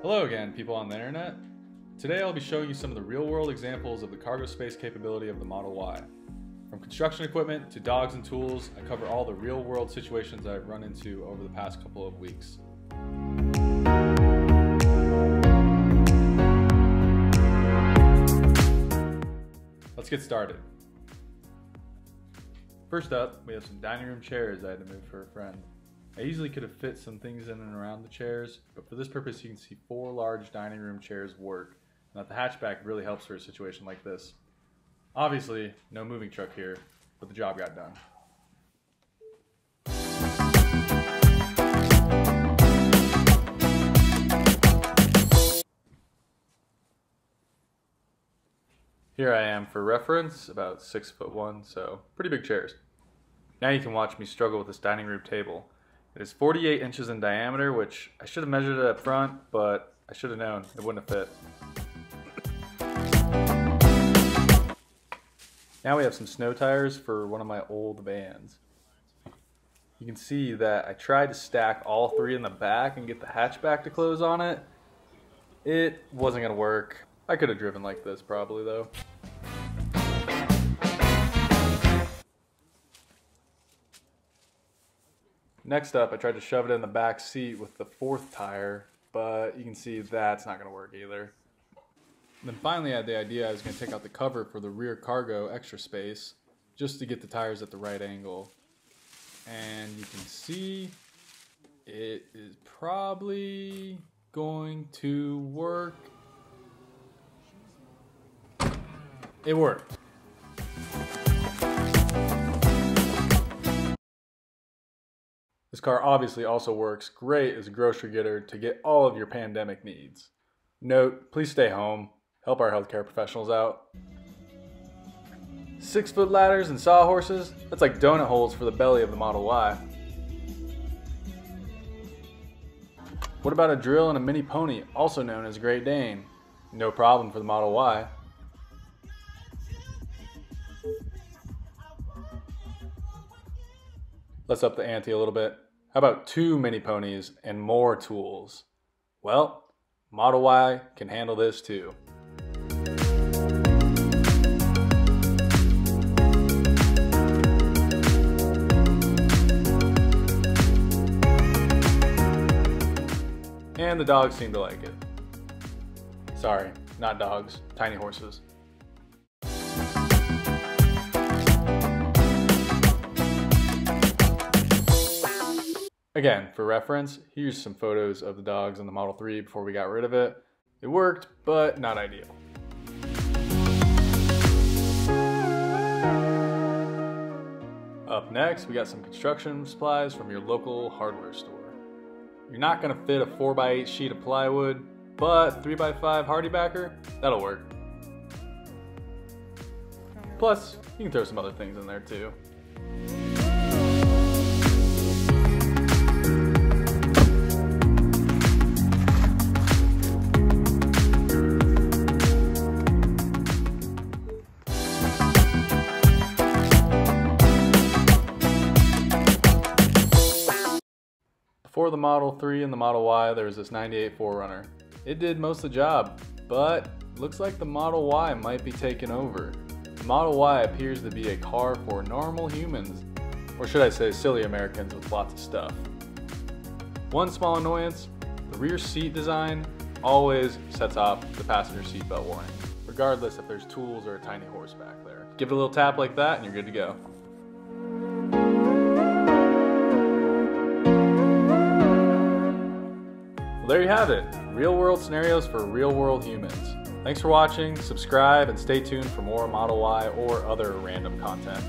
Hello again, people on the internet. Today I'll be showing you some of the real-world examples of the cargo space capability of the Model Y. From construction equipment to dogs and tools, I cover all the real-world situations I've run into over the past couple of weeks. Let's get started. First up, we have some dining room chairs I had to move for a friend. I easily could have fit some things in and around the chairs, but for this purpose you can see four large dining room chairs work, and that the hatchback really helps for a situation like this. Obviously, no moving truck here, but the job got done. Here I am for reference, about six foot one, so pretty big chairs. Now you can watch me struggle with this dining room table. It is 48 inches in diameter, which I should have measured it up front, but I should have known it wouldn't have fit. Now we have some snow tires for one of my old vans. You can see that I tried to stack all three in the back and get the hatchback to close on it. It wasn't gonna work. I could have driven like this probably though. Next up, I tried to shove it in the back seat with the fourth tire, but you can see that's not gonna work either. And then finally I had the idea I was gonna take out the cover for the rear cargo extra space, just to get the tires at the right angle. And you can see it is probably going to work. It worked. This car obviously also works great as a grocery getter to get all of your pandemic needs. Note, please stay home, help our healthcare professionals out. Six foot ladders and sawhorses? That's like donut holes for the belly of the Model Y. What about a drill and a mini pony, also known as Great Dane? No problem for the Model Y. Let's up the ante a little bit. How about two mini ponies and more tools? Well, Model Y can handle this too. And the dogs seem to like it. Sorry, not dogs, tiny horses. Again, for reference, here's some photos of the dogs in the Model 3 before we got rid of it. It worked, but not ideal. Up next, we got some construction supplies from your local hardware store. You're not gonna fit a 4x8 sheet of plywood, but 3x5 HardieBacker, that'll work. Plus, you can throw some other things in there too. Before the Model 3 and the Model Y, there was this 98 4Runner. It did most of the job, but looks like the Model Y might be taking over. The Model Y appears to be a car for normal humans, or should I say silly Americans with lots of stuff. One small annoyance, the rear seat design always sets off the passenger seatbelt warning, regardless if there's tools or a tiny horse back there. Give it a little tap like that and you're good to go. Well, there you have it. Real world scenarios for real world humans. Thanks for watching, subscribe, and stay tuned for more Model Y or other random content.